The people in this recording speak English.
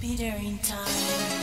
Be in time.